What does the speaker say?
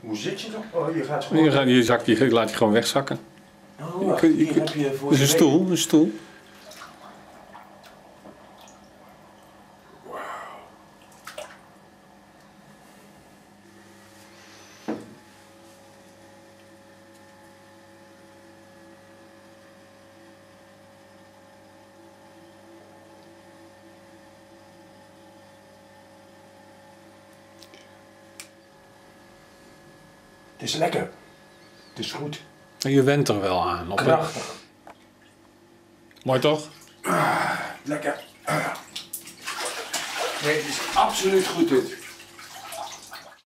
Hoe zit je toch? Oh, je gaat gewoon... Je, gaat, je, zak, je laat je gewoon wegzakken. Oh, wacht, je heb voor Dat is een stoel, een stoel. Het is lekker. Het is goed. En je went er wel aan. Op Krachtig. Mooi toch? Lekker. Nee, het is absoluut goed dit.